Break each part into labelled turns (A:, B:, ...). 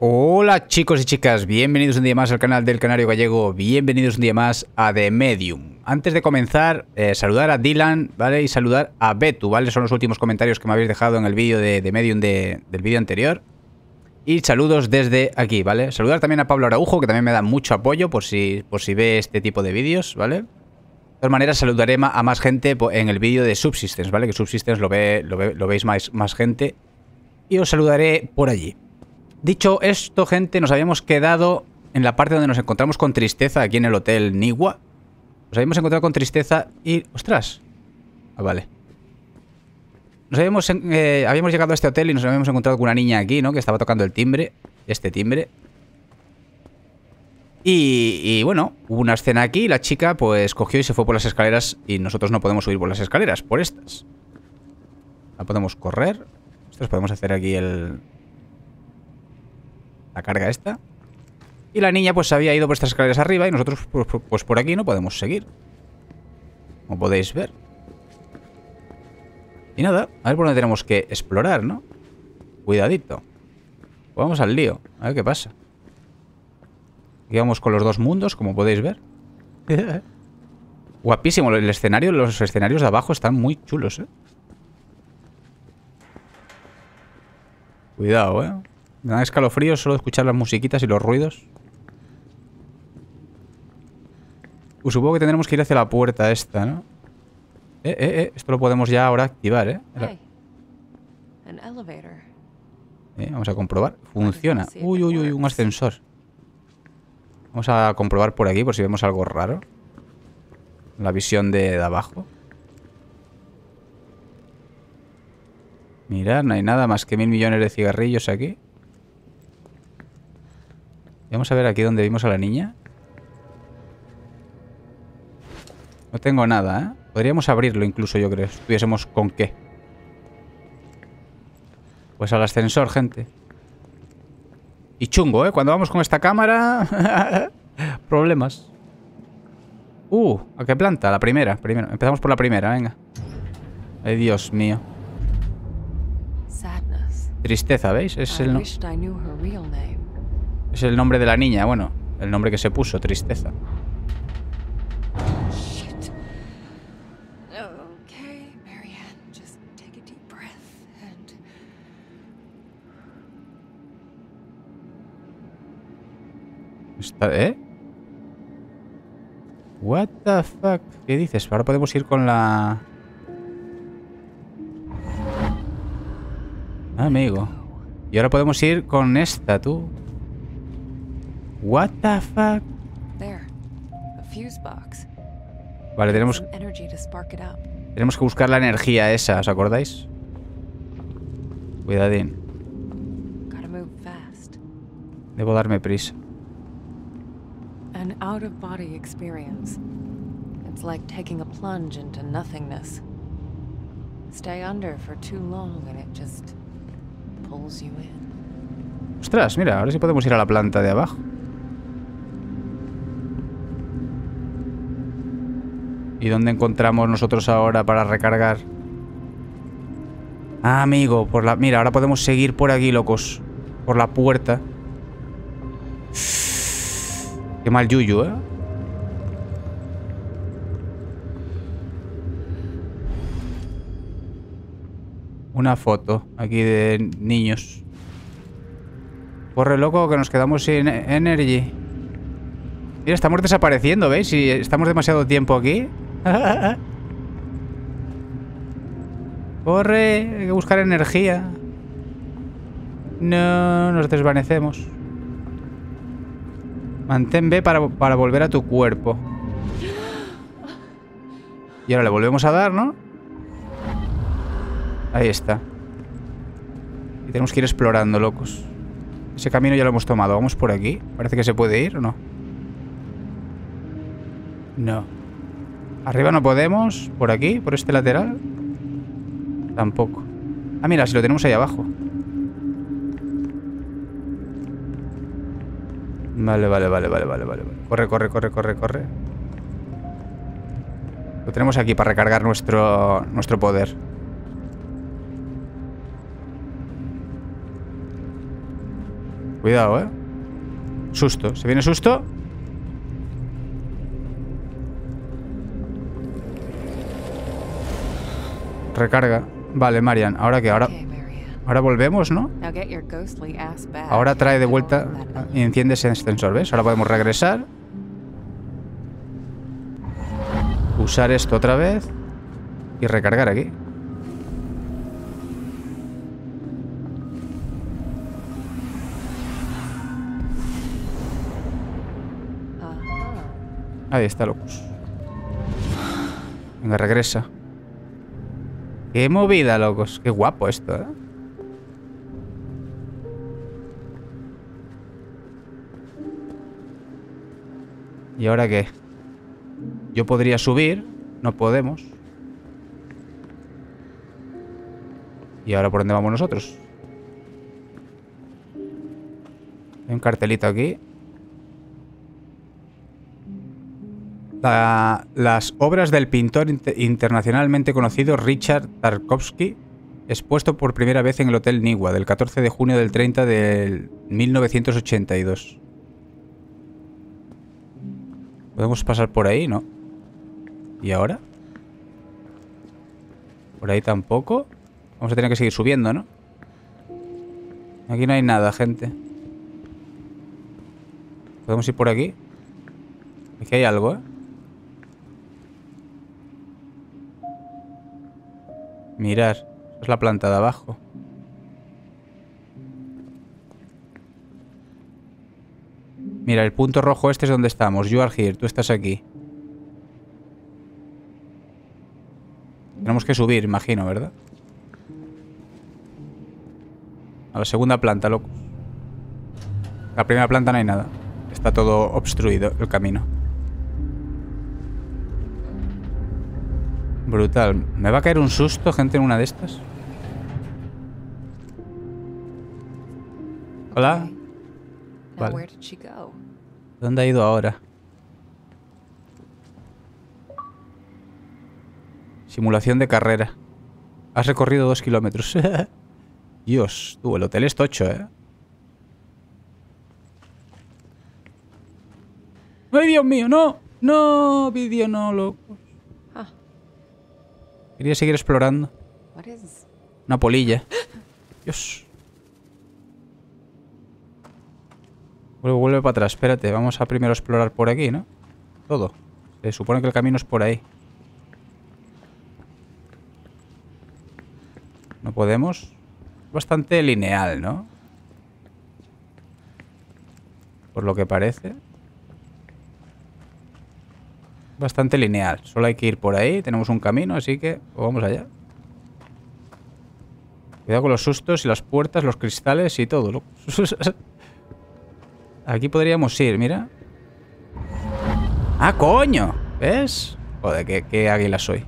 A: Hola chicos y chicas, bienvenidos un día más al canal del Canario Gallego, bienvenidos un día más a The Medium. Antes de comenzar, eh, saludar a Dylan, ¿vale? Y saludar a Betu, ¿vale? Son los últimos comentarios que me habéis dejado en el vídeo de, Medium del vídeo anterior. Y saludos desde aquí, ¿vale? Saludar también a Pablo Araujo, que también me da mucho apoyo por si, por si ve este tipo de vídeos, ¿vale? De todas maneras, saludaré a más gente en el vídeo de Subsistence, ¿vale? Que Subsistence lo, ve, lo, lo veis más, más gente. Y os saludaré por allí. Dicho esto, gente, nos habíamos quedado en la parte donde nos encontramos con tristeza aquí en el hotel Niwa. Nos habíamos encontrado con tristeza y... ¡Ostras! Ah, vale. Nos habíamos, eh, habíamos llegado a este hotel y nos habíamos encontrado con una niña aquí, ¿no? Que estaba tocando el timbre. Este timbre. Y, y, bueno, hubo una escena aquí la chica pues cogió y se fue por las escaleras y nosotros no podemos subir por las escaleras, por estas. No podemos correr. Nosotros podemos hacer aquí el, la carga esta. Y la niña pues había ido por estas escaleras arriba y nosotros pues, pues, por aquí no podemos seguir. Como podéis ver. Y nada, a ver por dónde tenemos que explorar, ¿no? Cuidadito. Pues vamos al lío, a ver qué pasa. Aquí vamos con los dos mundos, como podéis ver. Guapísimo el escenario, los escenarios de abajo están muy chulos, ¿eh? Cuidado, ¿eh? Me da escalofrío solo escuchar las musiquitas y los ruidos. Pues supongo que tendremos que ir hacia la puerta esta, ¿no? Eh, eh, eh. Esto lo podemos ya ahora activar, ¿eh? eh vamos a comprobar. Funciona. Uy, uy, uy, un ascensor. Vamos a comprobar por aquí por si vemos algo raro. La visión de, de abajo. Mirad, no hay nada más que mil millones de cigarrillos aquí. Vamos a ver aquí donde vimos a la niña. No tengo nada, ¿eh? Podríamos abrirlo incluso, yo creo. Si tuviésemos con qué. Pues al ascensor, gente. Y chungo, ¿eh? Cuando vamos con esta cámara... Problemas. Uh, ¿a qué planta? La primera, primero. Empezamos por la primera, venga. Ay, Dios mío. Tristeza, ¿veis? Es el... Es el nombre de la niña, bueno, el nombre que se puso, Tristeza. Está, ¿Eh? What the fuck? ¿Qué dices? Ahora podemos ir con la... Amigo. Y ahora podemos ir con esta, tú. What the fuck? Vale, tenemos Tenemos que buscar la energía esa, ¿os acordáis? Cuidadín. Debo darme prisa.
B: An out of body experience. It's like taking a plunge into nothingness. Stay under for too long and it just pulls you in.
A: Ostras, mira, ahora sí podemos ir a la planta de abajo. ¿Y dónde encontramos nosotros ahora para recargar? Ah, amigo, por la... Mira, ahora podemos seguir por aquí, locos. Por la puerta. Qué mal yuyu, ¿eh? Una foto aquí de niños. Corre, loco, que nos quedamos sin energy. Mira, estamos desapareciendo, ¿veis? Si estamos demasiado tiempo aquí. Corre, hay que buscar energía. No, nos desvanecemos. Mantén B para, para volver a tu cuerpo. Y ahora le volvemos a dar, ¿no? Ahí está. Y tenemos que ir explorando, locos. Ese camino ya lo hemos tomado. Vamos por aquí. Parece que se puede ir, ¿o no? No. Arriba no podemos. ¿Por aquí? ¿Por este lateral? Tampoco. Ah, mira, si lo tenemos ahí abajo. Vale, vale, vale, vale, vale, vale. Corre, corre, corre, corre, corre. Lo tenemos aquí para recargar nuestro, nuestro poder. Cuidado, ¿eh? Susto. ¿Se viene susto? Recarga. Vale, Marian. ¿Ahora qué? Ahora, ahora volvemos, ¿no? Ahora trae de vuelta y enciende ese ascensor, ¿ves? Ahora podemos regresar. Usar esto otra vez. Y recargar aquí. Ahí está, locos. Venga, regresa. Qué movida, locos. Qué guapo esto, ¿eh? ¿Y ahora qué? Yo podría subir. No podemos. ¿Y ahora por dónde vamos nosotros? Hay un cartelito aquí. La- las obras del pintor inter- internacionalmente conocido Richard Tarkovsky, expuesto por primera vez en el Hotel Niwa del 14 de junio del 30 de 1982. ¿Podemos pasar por ahí? No. ¿Y ahora? Por ahí tampoco. Vamos a tener que seguir subiendo, ¿no? Aquí no hay nada, gente. ¿Podemos ir por aquí? Aquí hay algo, ¿eh? Mirar. Es la planta de abajo. Mira, el punto rojo este es donde estamos. You are here. Tú estás aquí. Tenemos que subir, imagino, ¿verdad? A la segunda planta, loco. La primera planta no hay nada. Está todo obstruido el camino. Brutal. ¿Me va a caer un susto, gente, en una de estas? Hola. Vale. ¿Dónde ha ido ahora? Simulación de carrera. Has recorrido dos kilómetros. Dios, tú, el hotel es tocho, ¿eh? ¡Ay, Dios mío! ¡No! ¡No! Vídeo no, loco. Quería seguir explorando. Una polilla. Dios. Vuelve, vuelve para atrás, espérate. Vamos a primero explorar por aquí, ¿no? Todo. Se supone que el camino es por ahí. No podemos. Bastante lineal, ¿no? Por lo que parece. Bastante lineal. Solo hay que ir por ahí. Tenemos un camino, así que vamos allá. Cuidado con los sustos y las puertas, los cristales y todo. Aquí podríamos ir, mira. ¡Ah, coño! ¿Ves? Joder, qué, qué águila soy.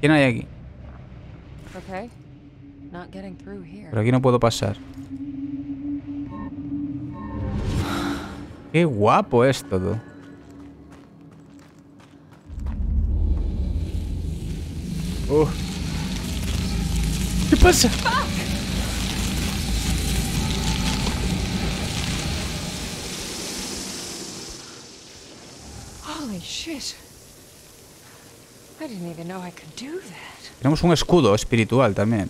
A: ¿Quién hay aquí? Pero aquí no puedo pasar. Qué guapo es todo.
B: Could do that.
A: Tenemos un escudo espiritual también.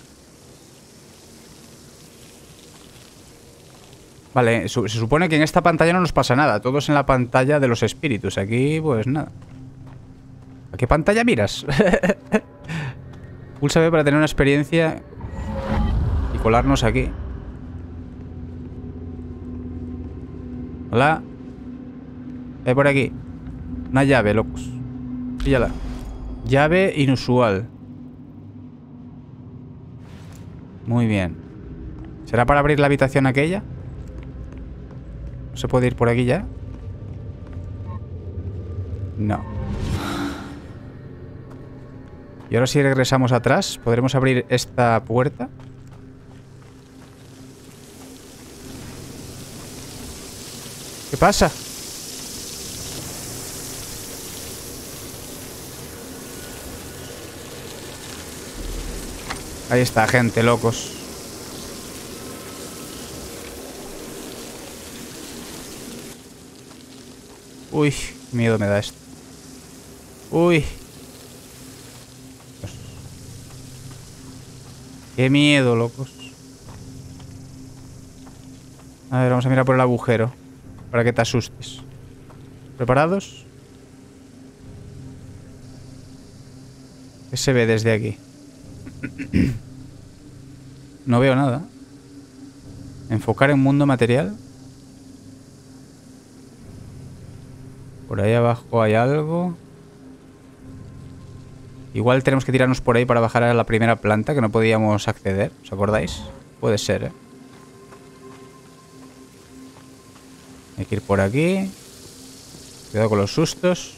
A: Vale, se supone que en esta pantalla no nos pasa nada. Todo es en la pantalla de los espíritus. Aquí, pues nada. ¿A qué pantalla miras? Pulsa B para tener una experiencia y colarnos aquí. Hola. Ve por aquí. Una llave, locos. Píllala. Llave inusual. Muy bien. ¿Será para abrir la habitación aquella? ¿No se puede ir por aquí ya? No. Y ahora si regresamos atrás, ¿podremos abrir esta puerta? ¿Qué pasa? Ahí está, gente, locos. Uy, miedo me da esto. Uy. Qué miedo, locos. A ver, vamos a mirar por el agujero. Para que te asustes. ¿Preparados? ¿Qué se ve desde aquí? no veo nada. Enfocar en mundo material. Por ahí abajo hay algo. Igual tenemos que tirarnos por ahí para bajar a la primera planta que no podíamos acceder. ¿Os acordáis? Puede ser, ¿eh? Hay que ir por aquí. Cuidado con los sustos.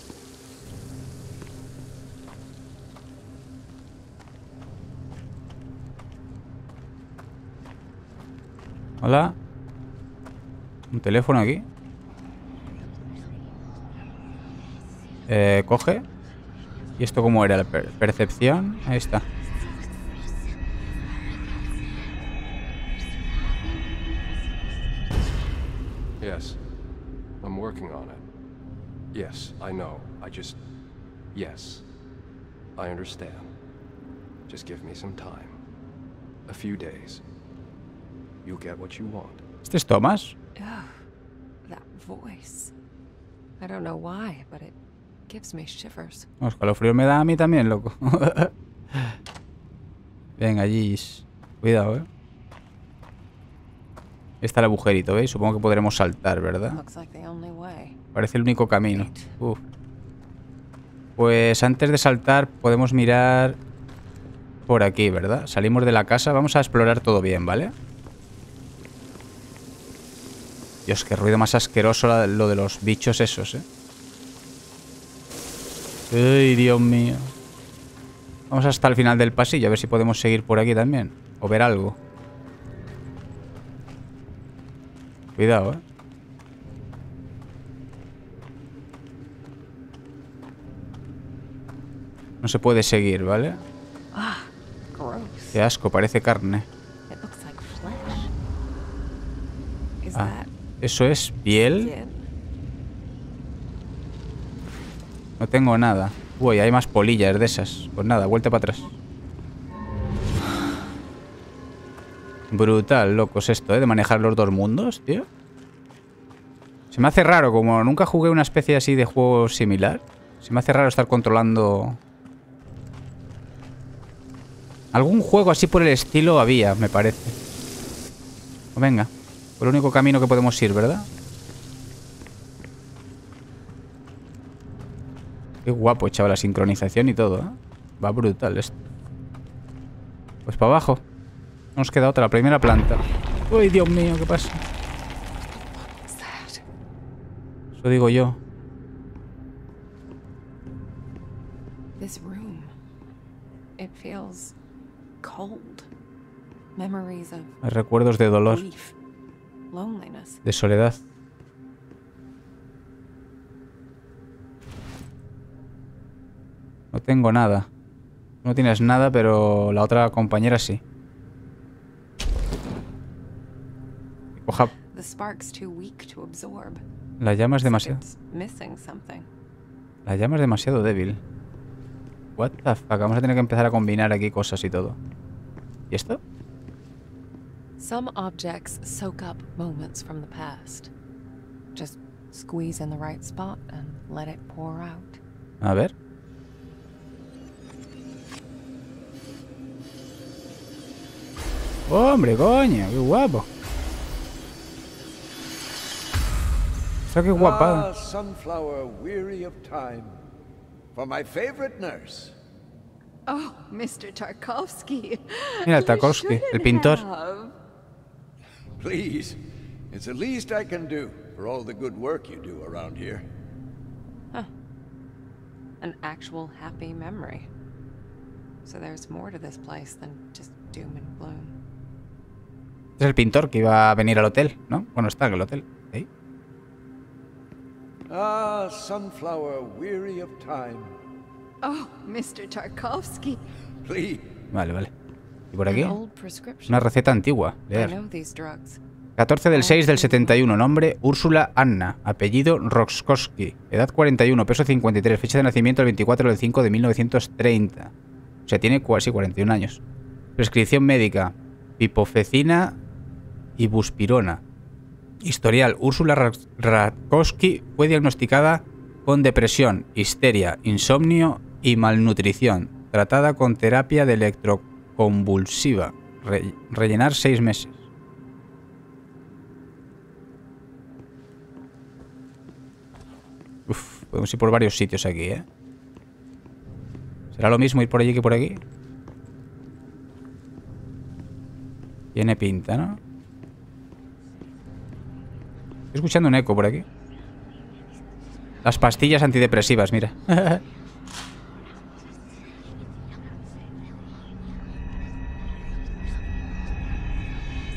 A: Hola. Un teléfono aquí. Eh, coge. ¿Y esto cómo era? ¿La per- percepción? Ahí está.
C: Yes. I'm working on it. Yes, I know. I just. Yes. I understand. Just give me some time. A few days. You'll get what you want.
A: ¿Este es Thomas?
B: Ugh, that voice. I don't know why, but it gives me shivers.
A: Me da a mí también, loco. Venga, Gis. Cuidado, eh. Está el agujerito, ¿veis? Supongo que podremos saltar, ¿verdad?
B: Looks like the only way.
A: Parece el único camino. Uf. Pues antes de saltar podemos mirar por aquí, ¿verdad? Salimos de la casa. Vamos a explorar todo bien, ¿vale? Dios, qué ruido más asqueroso lo de los bichos esos, ¿eh? Ay, Dios mío. Vamos hasta el final del pasillo, a ver si podemos seguir por aquí también. O ver algo. Cuidado, ¿eh? No se puede seguir, ¿vale?
B: Gross.
A: Qué asco, parece carne. Ah, ¿Eso es piel? No tengo nada. Uy, hay más polillas de esas. Pues nada, vuelta para atrás. Brutal, locos esto, ¿eh? De manejar los dos mundos, tío. Se me hace raro, como nunca jugué una especie así de juego similar. Se me hace raro estar controlando... Algún juego así por el estilo había, me parece. Pues venga, por el único camino que podemos ir, ¿verdad? Qué guapo, chaval, la sincronización y todo, ¿eh? Va brutal esto. Pues para abajo. Nos queda otra, la primera planta. Uy, Dios mío, ¿qué pasa? Eso digo yo.
B: This room. It feels cold. Memories of
A: recuerdos de dolor, de soledad. No tengo nada. No tienes nada, pero la otra compañera sí. Coja, la llama es demasiado. La llama es demasiado débil. What the fuck, vamos a tener que empezar a combinar aquí cosas y todo. ¿Y esto?
B: Some objects soak up moments from the past. Just squeeze in the right spot and let it pour out.
A: A ver. Hombre, coño, qué guapo. Está qué guapada.
D: Ah, sunflower weary of time. For my favorite nurse.
E: Oh, Mr. Tarkovsky.
A: Mira, Tarkovsky, el pintor.
D: Please, it's the least I can do for all the good work you do around here.
B: An actual happy memory. So there's more to this place than just doom and gloom.
A: Es el pintor que iba a venir al hotel, ¿no? Bueno, está en el hotel. Ahí.
D: Ah, sunflower weary of time.
E: Oh, Mr. Tarkovsky.
D: Please,
A: Vale, vale. ¿Y por aquí? Una receta antigua. Leer.
B: know these drugs.
A: 14 del 6 del 71, nombre Úrsula Anna, apellido Roxkowski, edad 41, peso 53, fecha de nacimiento el 24 del 5 de 1930. O sea, tiene casi 41 años. Prescripción médica, pipofecina y buspirona. Historial, Úrsula Rakowski fue diagnosticada con depresión, histeria, insomnio y malnutrición, tratada con terapia de electroconvulsiva. Re- rellenar seis meses. Uf, podemos ir por varios sitios aquí, ¿eh? ¿Será lo mismo ir por allí que por aquí? Tiene pinta, ¿no? Estoy escuchando un eco por aquí. Las pastillas antidepresivas, mira.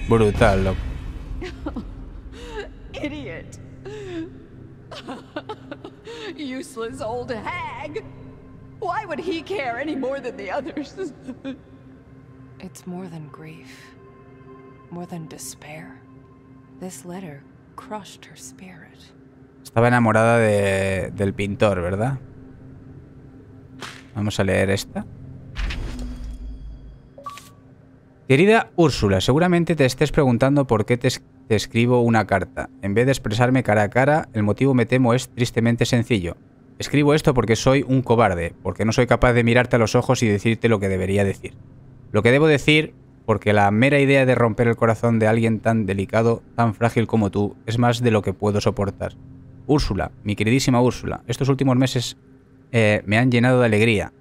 A: Brutal, loco.
E: Idiot. Useless old hag. Why would he care any more than the others?
B: It's more than grief, more than despair. This letter.
A: Estaba enamorada de- del pintor, ¿verdad? Vamos a leer esta. Querida Úrsula, seguramente te estés preguntando por qué te, te escribo una carta. En vez de expresarme cara a cara, el motivo me temo es tristemente sencillo. Escribo esto porque soy un cobarde, porque no soy capaz de mirarte a los ojos y decirte lo que debería decir. Lo que debo decir, porque la mera idea de romper el corazón de alguien tan delicado, tan frágil como tú, es más de lo que puedo soportar. Úrsula, mi queridísima Úrsula, estos últimos meses eh, me han llenado de alegría.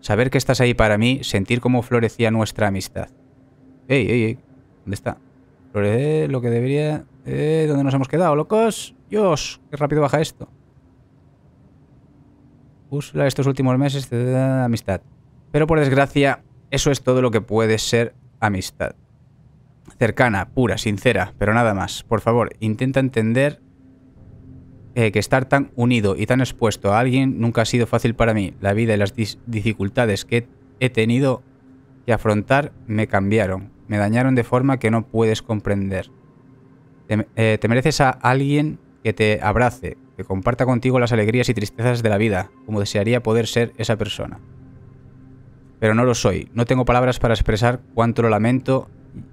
A: Saber que estás ahí para mí, sentir cómo florecía nuestra amistad. ¡Ey, ey, ey! ¿Dónde está? Lo que debería... Eh, ¿Dónde nos hemos quedado, locos? Dios, qué rápido baja esto. Úrsula, estos últimos meses te da amistad. Pero por desgracia, eso es todo lo que puede ser amistad. Cercana, pura, sincera, pero nada más. Por favor, intenta entender eh, que estar tan unido y tan expuesto a alguien nunca ha sido fácil para mí. La vida y las dificultades que he tenido que afrontar me cambiaron, me dañaron de forma que no puedes comprender. Eh, te mereces a alguien que te abrace, que comparta contigo las alegrías y tristezas de la vida, como desearía poder ser esa persona. Pero no lo soy, no tengo palabras para expresar cuánto lo lamento,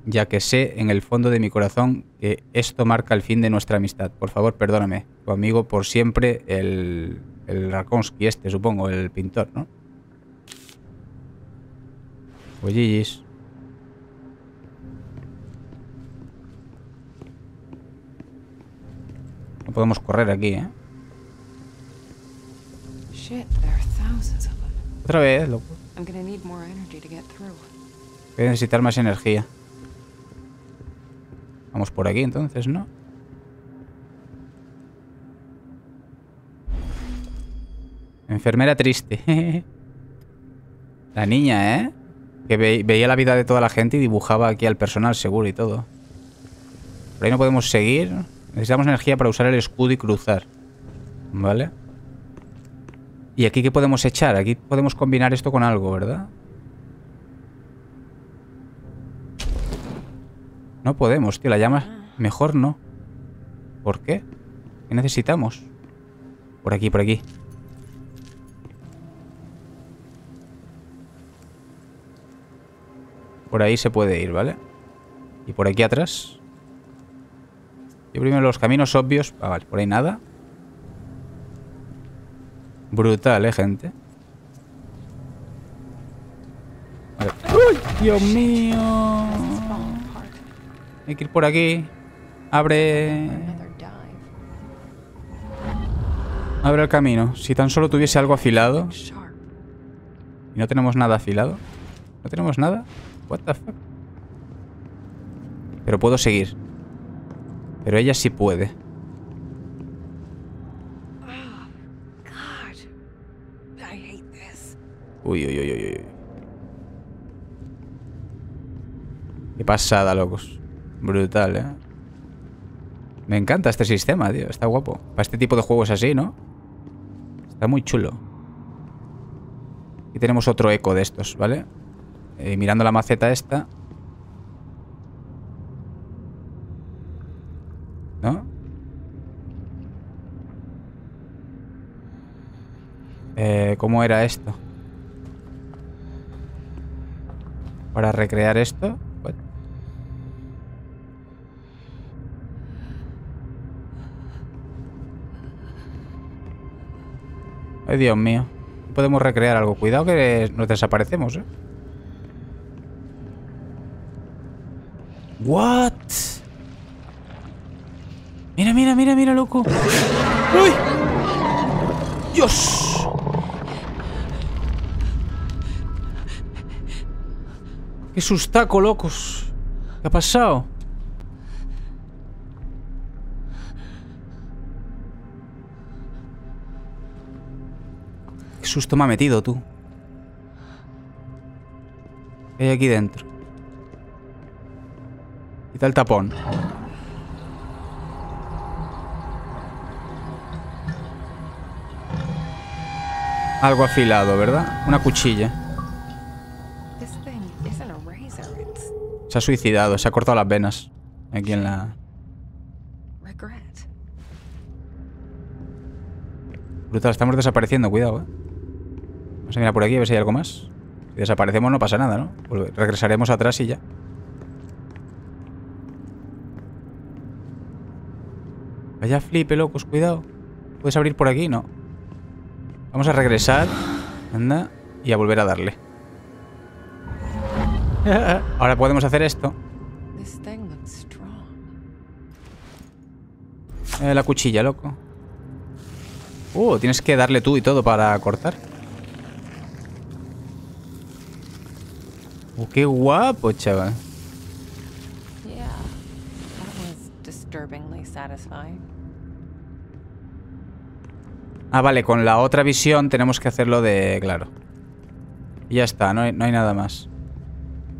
A: ya que sé en el fondo de mi corazón que esto marca el fin de nuestra amistad. Por favor, perdóname, tu amigo por siempre, el, el Rakonsky este, supongo, el pintor, ¿no? Pues GG's. No podemos correr aquí, ¿eh? Otra vez, loco. Voy a necesitar más energía. Vamos por aquí entonces, ¿no? Enfermera triste. la niña, ¿eh? Que ve- veía la vida de toda la gente y dibujaba aquí al personal seguro y todo. Por ahí no podemos seguir. Necesitamos energía para usar el escudo y cruzar. ¿Vale? ¿Y aquí qué podemos echar? Aquí podemos combinar esto con algo, ¿verdad? No podemos, tío. La llama... Mejor no. ¿Por qué? ¿Qué necesitamos? Por aquí, por aquí. Por ahí se puede ir, ¿vale? Y por aquí atrás. Yo primero los caminos obvios. Ah, vale, por ahí nada. Brutal, ¿eh, gente? ¡Uy, Dios mío! Hay que ir por aquí. Abre. Abre el camino. Si tan solo tuviese algo afilado. Y no tenemos nada afilado. ¿No tenemos nada? What the fuck? Pero puedo seguir. Pero ella sí puede. Uy, uy, uy, uy, uy. Qué pasada, locos. Brutal, ¿eh? Me encanta este sistema, tío. Está guapo. Para este tipo de juegos así, ¿no? Está muy chulo. Aquí tenemos otro eco de estos, ¿vale? Eh, mirando la maceta esta. ¿No? Eh, ¿Cómo era esto? Para recrear esto. What? Ay, Dios mío. Podemos recrear algo. Cuidado que nos desaparecemos, ¿eh? What? Mira, mira, mira, mira, loco. ¡Uy! ¡Dios! ¡Qué sustaco, locos! ¿Qué ha pasado? Qué susto me ha metido, tú. ¿Qué hay aquí dentro? Quita el tapón. Algo afilado, ¿verdad? Una cuchilla. Se ha suicidado, se ha cortado las venas. Aquí en la... Brutal, estamos desapareciendo, cuidado, eh. Vamos a mirar por aquí a ver si hay algo más. Si desaparecemos no pasa nada, ¿no? Volve- regresaremos atrás y ya. Vaya flipe, locos, cuidado. ¿Puedes abrir por aquí? No. Vamos a regresar. Anda. Y a volver a darle. Ahora podemos hacer esto. Eh, la cuchilla, loco. Uh, tienes que darle tú y todo para cortar. Uh, qué guapo, chaval. Ah, vale, con la otra visión tenemos que hacerlo de... Claro. Y ya está, no hay, no hay nada más.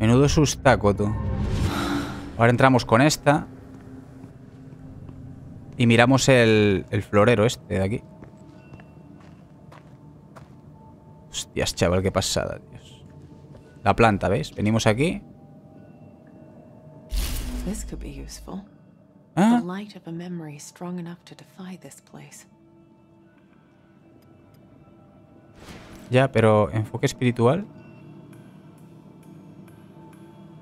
A: Menudo sustaco, tú. Ahora entramos con esta. Y miramos el, el florero este de aquí. Hostias, chaval, qué pasada, Dios. La planta, ¿veis? Venimos aquí.
B: This could be useful.
A: Ah,
B: The light of a memory strong enough to defy this place.
A: ya, pero enfoque espiritual.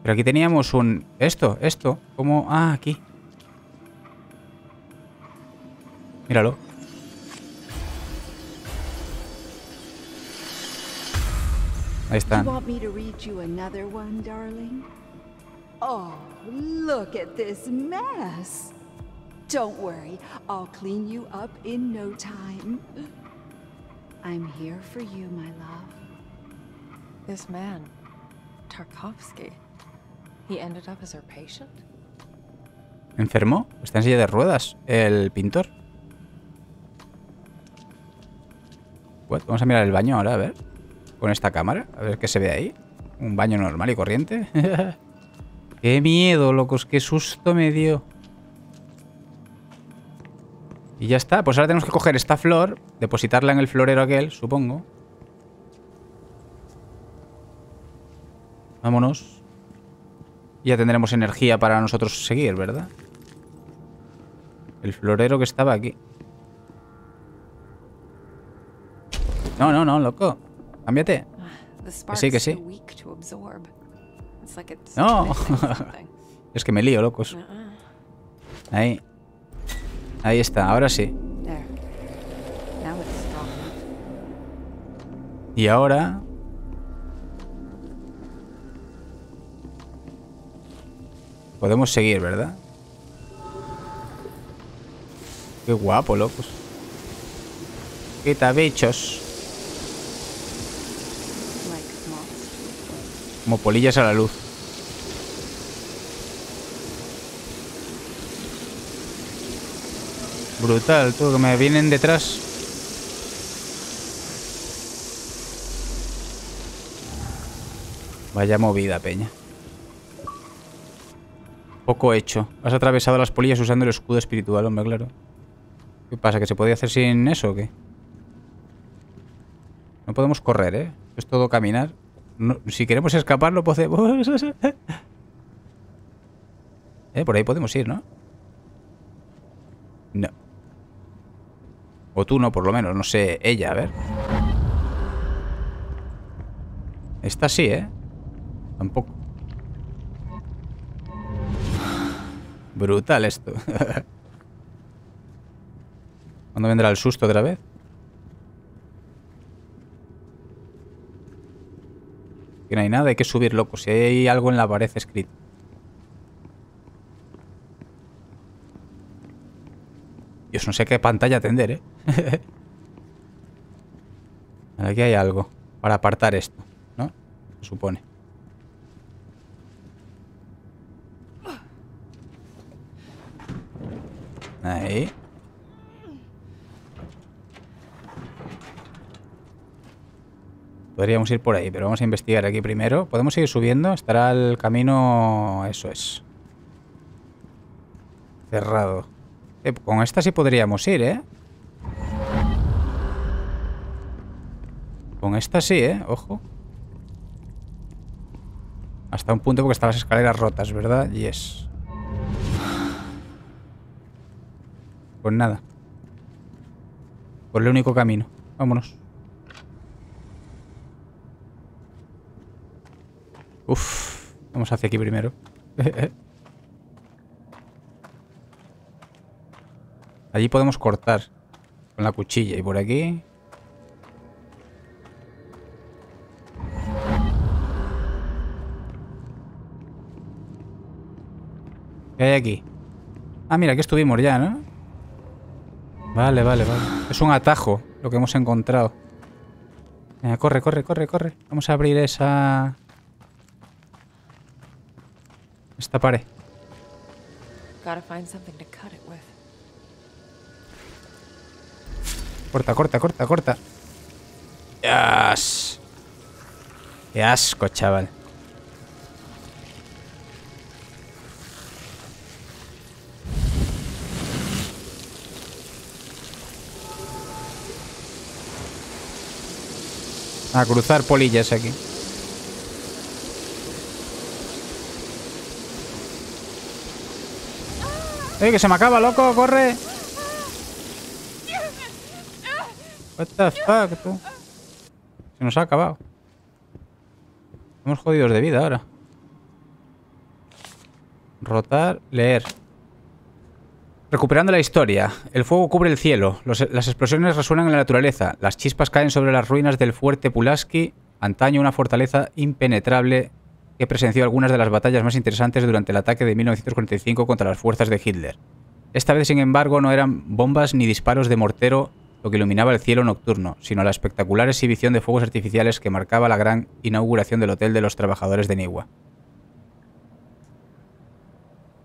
A: Pero aquí teníamos un... Esto, esto. ¿Cómo? Ah, aquí. Míralo. Ahí están.
E: want me to read you another one, darling? Oh, look at this mess. Don't worry, I'll clean you up in no time. I'm here for you, my love.
B: This man, Tarkovsky,
A: ¿Enfermo? Está en silla de ruedas. El pintor. What? Vamos a mirar el baño ahora, a ver. Con esta cámara. A ver qué se ve ahí. Un baño normal y corriente. qué miedo, locos. Qué susto me dio. Y ya está. Pues ahora tenemos que coger esta flor. Depositarla en el florero aquel, supongo. Vámonos. Ya tendremos energía para nosotros seguir, ¿verdad? El florero que estaba aquí. No, no, no, loco. Cámbiate.
B: Spark's
A: sí, que sí. No. Es que me lío, locos.
B: Uh-uh.
A: Ahí. Ahí está, ahora sí. Y ahora... Podemos seguir, ¿verdad? Qué guapo, locos. Quita bichos. Como polillas a la luz. Brutal, tú, que me vienen detrás. Vaya movida, peña. Poco hecho. Has atravesado las polillas usando el escudo espiritual, hombre, claro. ¿Qué pasa? ¿Que se puede hacer sin eso o qué? No podemos correr, ¿eh? Es todo caminar. Si queremos escapar, lo podemos. eh, por ahí podemos ir, ¿no? No. O tú no, por lo menos. No sé, ella, a ver. Esta sí, ¿eh? Tampoco. Brutal esto. ¿Cuándo vendrá el susto otra vez? Que no hay nada, hay que subir, loco. Si hay algo en la pared escrito. Dios, no sé qué pantalla atender, ¿eh? Aquí hay algo para apartar esto, ¿no? Se supone. Ahí. Podríamos ir por ahí, pero vamos a investigar aquí primero. ¿Podemos seguir subiendo? Estará el camino... Eso es. Cerrado. Eh, con esta sí podríamos ir, ¿eh? Con esta sí, ¿eh? Ojo. Hasta un punto porque están las escaleras rotas, ¿verdad? Yes. Pues nada. Por el único camino. Vámonos. Uf. Vamos hacia aquí primero. Allí podemos cortar con la cuchilla y por aquí... ¿Qué hay aquí? Ah, mira, aquí estuvimos ya, ¿no? Vale, vale, vale. Es un atajo lo que hemos encontrado. Venga, corre, corre, corre, corre. Vamos a abrir esa... Esta pared. Corta, corta, corta, corta. Yes. Qué asco, chaval. A cruzar polillas aquí. ¡Eh, que se me acaba, loco! ¡Corre! What the fuck, tú. Se nos ha acabado. Estamos jodidos de vida ahora. Rotar, leer. Recuperando la historia. El fuego cubre el cielo. las explosiones resuenan en la naturaleza. Las chispas caen sobre las ruinas del fuerte Pulaski, antaño una fortaleza impenetrable que presenció algunas de las batallas más interesantes durante el ataque de 1945 contra las fuerzas de Hitler. Esta vez, sin embargo, no eran bombas ni disparos de mortero lo que iluminaba el cielo nocturno, sino la espectacular exhibición de fuegos artificiales que marcaba la gran inauguración del Hotel de los Trabajadores de Niwa.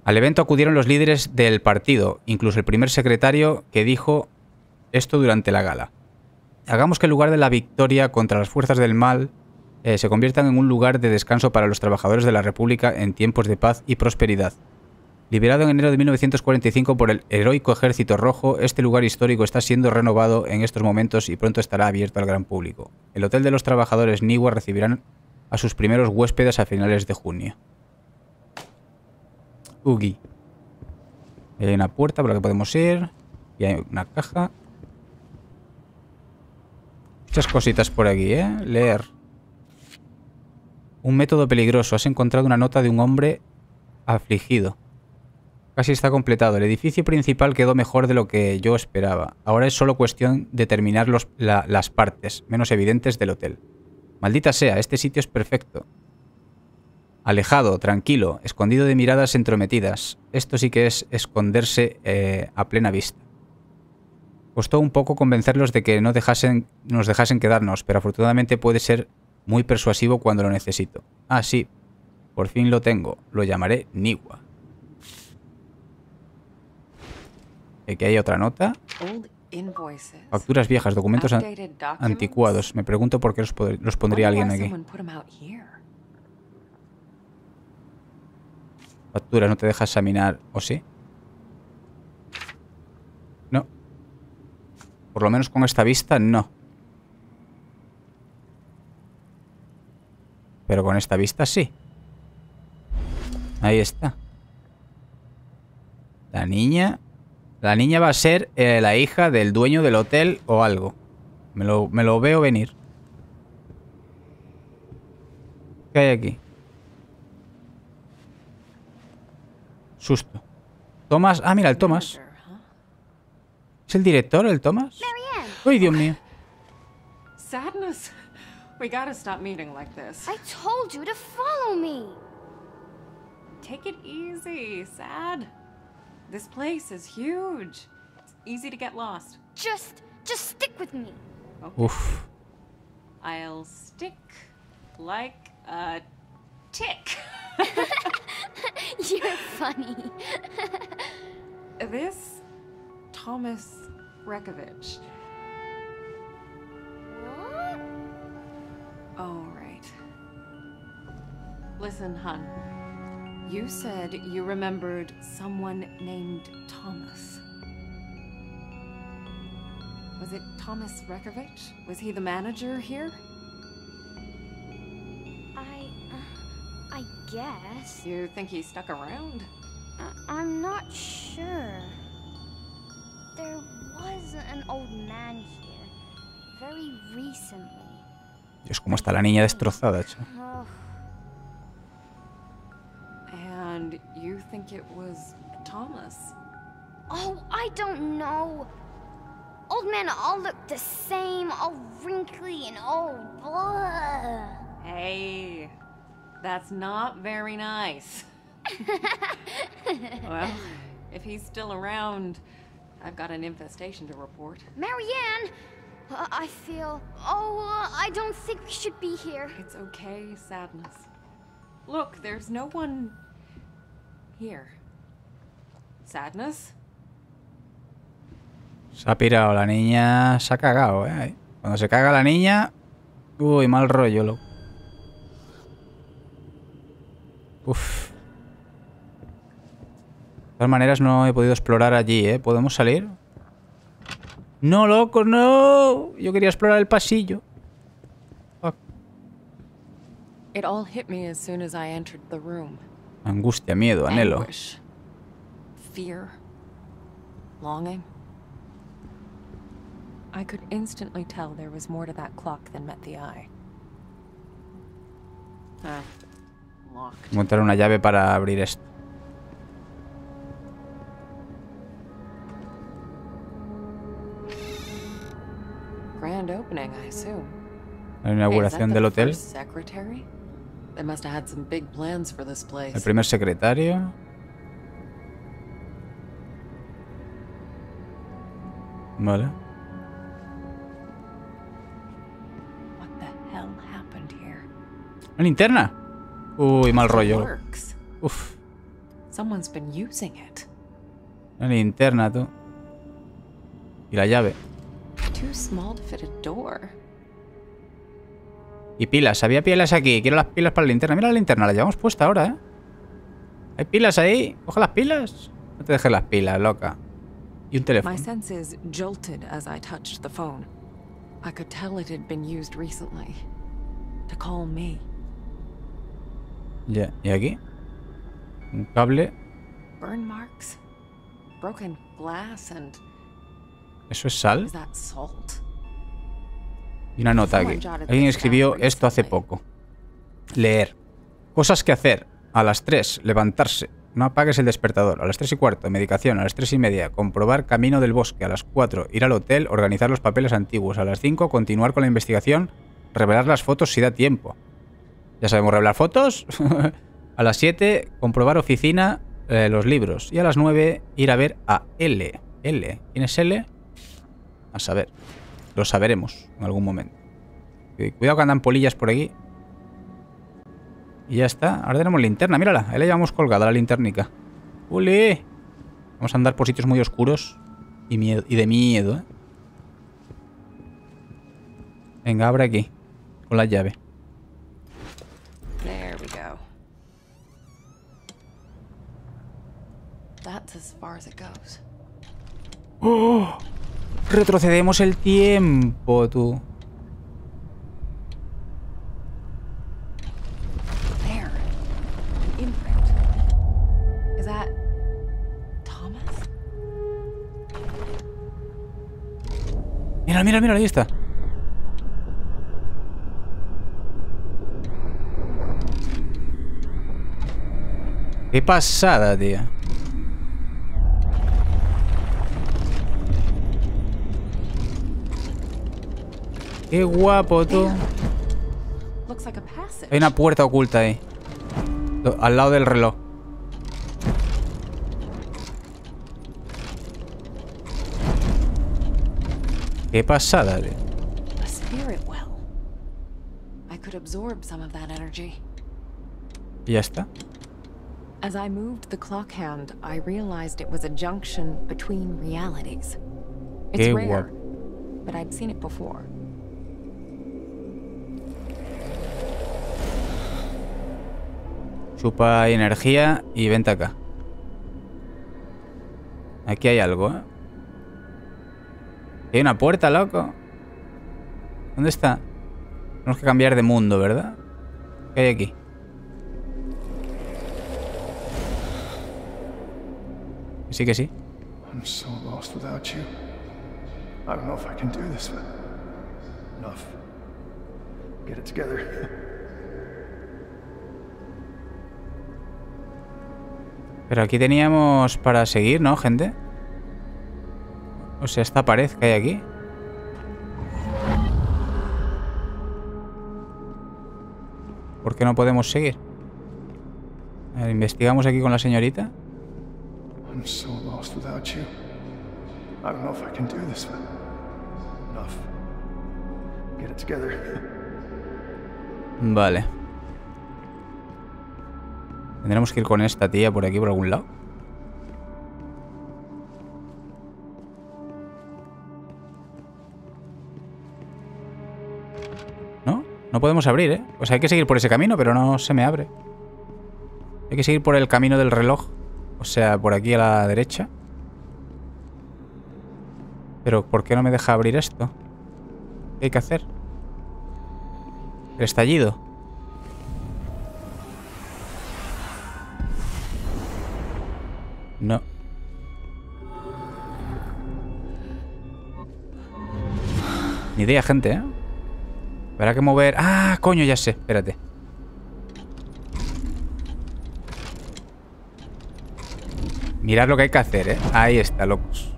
A: Al evento acudieron los líderes del partido, incluso el primer secretario que dijo esto durante la gala. Hagamos que el lugar de la victoria contra las fuerzas del mal eh, se conviertan en un lugar de descanso para los trabajadores de la República en tiempos de paz y prosperidad. Liberado en enero de 1945 por el heroico Ejército Rojo, este lugar histórico está siendo renovado en estos momentos y pronto estará abierto al gran público. El Hotel de los Trabajadores Niwa recibirán a sus primeros huéspedes a finales de junio. Ugi. Hay una puerta por la que podemos ir. Y hay una caja. Muchas cositas por aquí, ¿eh? Leer. Un método peligroso. Has encontrado una nota de un hombre afligido. Casi está completado. El edificio principal quedó mejor de lo que yo esperaba. Ahora es solo cuestión de terminar los- la- las partes menos evidentes del hotel. Maldita sea, este sitio es perfecto. Alejado, tranquilo, escondido de miradas entrometidas. Esto sí que es esconderse eh, a plena vista. Costó un poco convencerlos de que no dejasen, nos dejasen quedarnos, pero afortunadamente puede ser muy persuasivo cuando lo necesito. Ah, sí, por fin lo tengo. Lo llamaré Niwa. Aquí hay otra nota. Facturas viejas, documentos an- anticuados. Me pregunto por qué los, los pondría alguien aquí.
B: someone put 'em out here.
A: Facturas, no te deja examinar. ¿O sí? No. Por lo menos con esta vista, no. Pero con esta vista, sí. Ahí está. La niña... La niña va a ser eh, la hija del dueño del hotel o algo. Me lo, me lo veo venir. ¿Qué hay aquí? Susto. Tomás. Ah, mira, el Tomás. ¿Es el director, el Tomás?
F: Marianne,
A: ¡Ay, Dios mío!
B: Sadness. We gotta stop meeting like this.
F: I told you to follow me.
B: Take it easy, Sad. This place is huge. It's easy to get lost.
F: Just, just stick with me.
A: Oof.
B: I'll stick like a tick.
F: You're funny.
B: this Thomas Rekovich.
F: what?
B: Oh, right. Listen, hun. You said you remembered someone named Thomas. Was it Thomas Rekovich? Was he the manager here?
F: Guess.
B: You think he stuck around?
F: I- I'm not sure. There was an old man here, very recently.
A: Dios, cómo está la niña destrozada, chaval.
F: Oh,
B: And you think it was Thomas?
F: oh, I don't know. Old men all look the same, all wrinkly and old. Blah.
B: Hey, that's not very nice. well, if he's still around, I've got an infestation to report.
F: Marianne, uh, I feel. Oh, uh, I don't think we should be here.
B: It's okay, sadness. Look, there's no one here. Sadness?
A: Se ha pirado la niña. Se ha cagado, eh. Cuando se caga la niña. Uy, mal rollo, loco. Uf. De todas maneras, no he podido explorar allí, ¿eh? ¿Podemos salir? No, loco, no. Yo quería explorar el pasillo. Fuck.
B: It all hit me as soon as I entered the room.
A: Angustia, miedo, anhelo.
B: Fear. Longing. I could instantly tell there was more to that clock than met the eye. Ah.
A: Encontrar una llave para abrir esto.
B: Grand opening, I assume.
A: La inauguración del hotel.
B: first secretary? They must have had some big plans for this place.
A: El primer secretario. Vale. ¿Una linterna? Uy, mal rollo. Uf.
B: Someone's been using it.
A: Una linterna, tú. Y la llave.
B: Too small to fit a door.
A: Y pilas. Había pilas aquí. Quiero las pilas para la linterna. Mira la linterna. La llevamos puesta ahora, ¿eh? Hay pilas ahí. Coge las pilas. No te dejes las pilas, loca. Y un teléfono.
B: My senses jolted as I touched the phone. I could tell it had been used recently. To call me.
A: Ya. ¿Y aquí? Un cable.
B: Burn marks? Broken glass and.
A: ¿Eso es sal? Y una nota aquí. Alguien escribió esto hace poco. Leer. Cosas que hacer. A las 3, levantarse. No apagues el despertador. A las 3 y cuarto, medicación. A las 3 y media, comprobar camino del bosque. A las 4, ir al hotel, organizar los papeles antiguos. A las 5, continuar con la investigación, revelar las fotos si da tiempo. ¿Ya sabemos revelar fotos? a las 7, comprobar oficina, eh, los libros. Y a las 9, ir a ver a L. L. ¿Quién es L? A saber. Lo saberemos en algún momento. Cuidado que andan polillas por aquí. Y ya está. Ahora tenemos linterna. Mírala. Ahí la llevamos colgada, la linternica. ¡Ule! Vamos a andar por sitios muy oscuros. Y, miedo, y de miedo, ¿eh? Venga, abre aquí. Con la llave.
B: There we go. That's as far as it goes.
A: Retrocedemos el tiempo, tú.
B: There. An imprint. Is that. Thomas?
A: Mira, mira, mira, ahí está. Qué pasada, tío. Qué guapo, tú. Hay una puerta oculta ahí. Al lado del reloj. Qué pasada, tío. Y ya está.
B: As I moved the clock hand, I realized it was a junction between realities. It's
A: Qué
B: rare,
A: guapo.
B: but I'd seen it before.
A: Chupa energía y vente acá. Aquí hay algo, ¿eh? Hay una puerta, loco. ¿Dónde está? Tenemos que cambiar de mundo, ¿verdad? ¿Qué hay aquí? Sí que sí.
G: I'm so lost without you. I don't know if I can do this, but enough. Get it together.
A: Pero aquí teníamos para seguir, ¿no, gente? O sea, esta pared que hay aquí. ¿Por qué no podemos seguir? A ver, investigamos aquí con la señorita.
G: I'm so lost without you. I don't know if I can do this, but enough. Get it together.
A: Vale. Tendremos que ir con esta tía por aquí, por algún lado. ¿No? No podemos abrir, ¿eh? O sea, hay que seguir por ese camino, pero no se me abre. Hay que seguir por el camino del reloj. O sea, por aquí a la derecha. Pero, ¿por qué no me deja abrir esto? ¿Qué hay que hacer? El estallido. No. Ni idea, gente, ¿eh? Habrá que mover... ¡Ah, coño! Ya sé. Espérate. Mirad lo que hay que hacer, ¿eh? Ahí está, locos.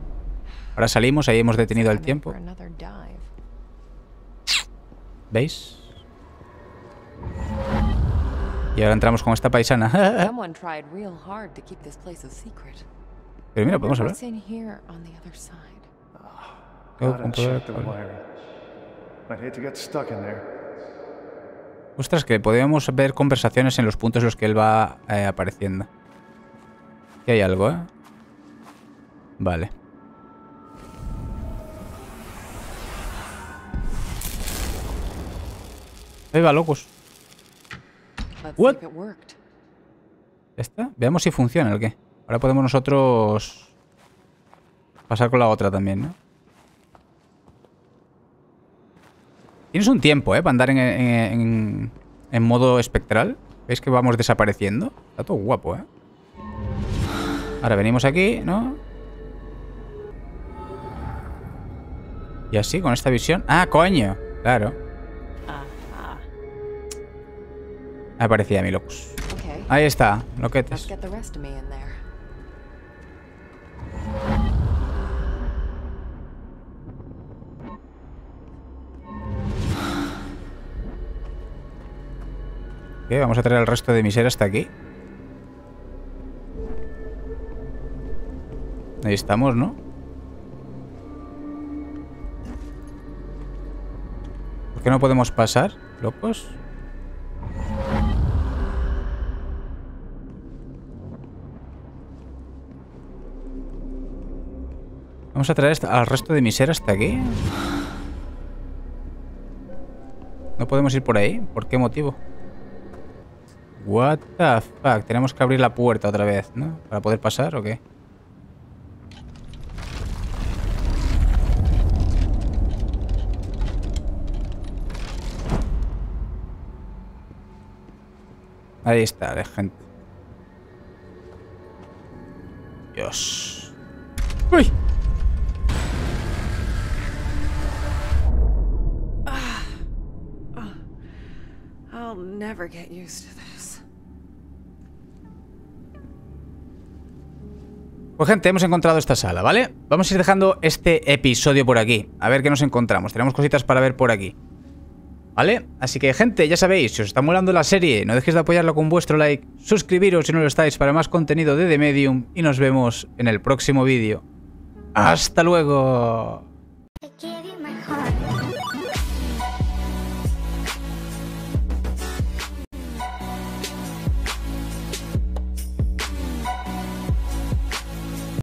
A: Ahora salimos, ahí hemos detenido el tiempo. ¿Veis? Y ahora entramos con esta paisana. Pero mira, podemos hablar. Ostras, que podríamos ver conversaciones en los puntos en los que él va eh, apareciendo. Aquí hay algo, ¿eh? Vale. Ahí va, locos. What?
B: see if it worked.
A: ¿Ya está? Veamos si funciona el qué. Ahora podemos nosotros pasar con la otra también, ¿no? Tienes un tiempo, ¿eh? Para andar en, en- en- en modo espectral. ¿Veis que vamos desapareciendo? Está todo guapo, ¿eh? Ahora venimos aquí, ¿no? Y así, con esta visión. ¡Ah, coño! Claro. Me parecía a mí, locos.
B: Okay.
A: Ahí está, loquetes. Ok, vamos a traer el resto de mi ser hasta aquí. Ahí estamos, ¿no? ¿Por qué no podemos pasar, locos? Vamos a traer al resto de mi ser hasta aquí. No podemos ir por ahí. ¿Por qué motivo? What the fuck? Tenemos que abrir la puerta otra vez, ¿no? Para poder pasar o qué? Ahí está, la gente. Dios. ¡Uy!
B: I'll never get used to this.
A: Pues gente, hemos encontrado esta sala, ¿vale? Vamos a ir dejando este episodio por aquí. A ver qué nos encontramos. Tenemos cositas para ver por aquí. ¿Vale? Así que, gente, ya sabéis, si os está molando la serie, no dejéis de apoyarla con vuestro like, suscribiros si no lo estáis para más contenido de The Medium y nos vemos en el próximo vídeo. ¡Hasta luego!